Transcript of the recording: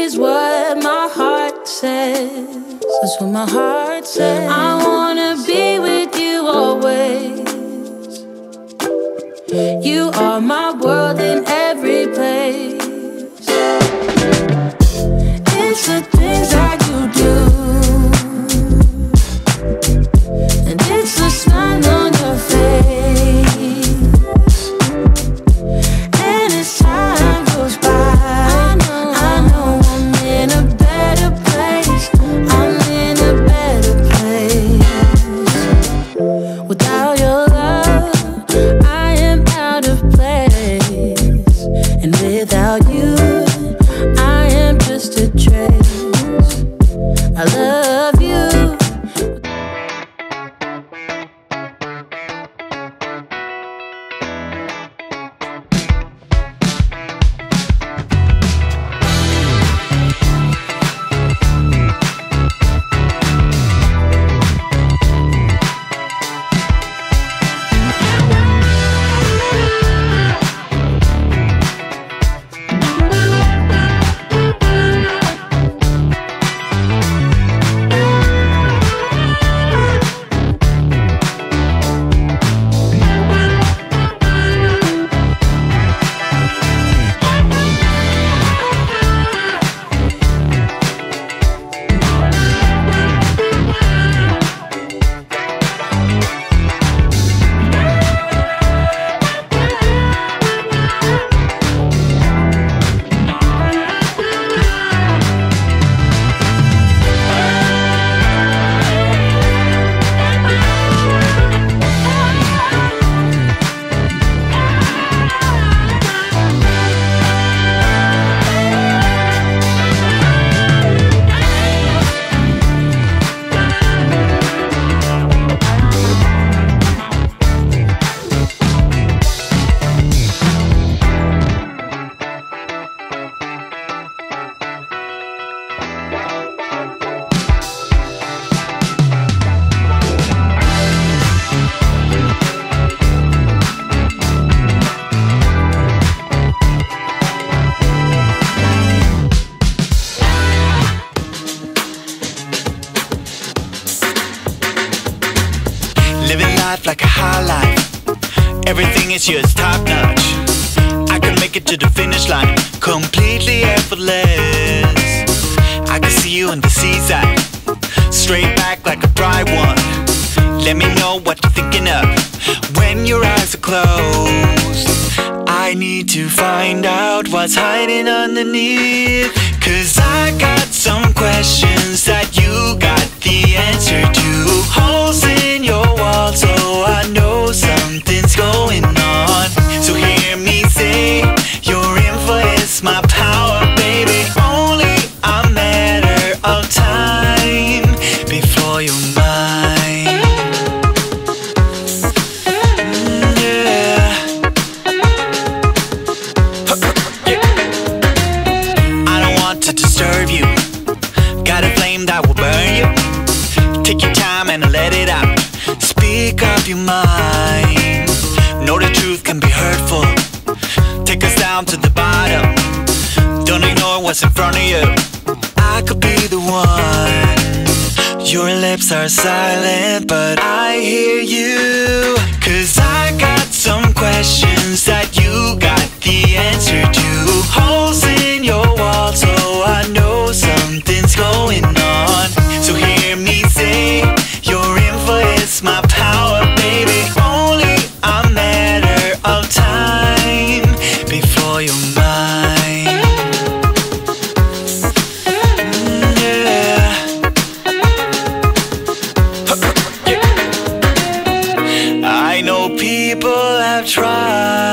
is what my heart says. That's what my heart says. I wanna be with you always. You are my world in every Everything is just top notch. I can make it to the finish line completely effortless. I can see you in the seaside, straight back like a bright one. Let me know what you're thinking of when your eyes are closed. I need to find out what's hiding underneath. Cause I got Your mind. Know the truth can be hurtful. Take us down to the bottom. Don't ignore what's in front of you. I could be the one. Your lips are silent, but I hear you. Cause I got some questions that you got the answer to. People have tried,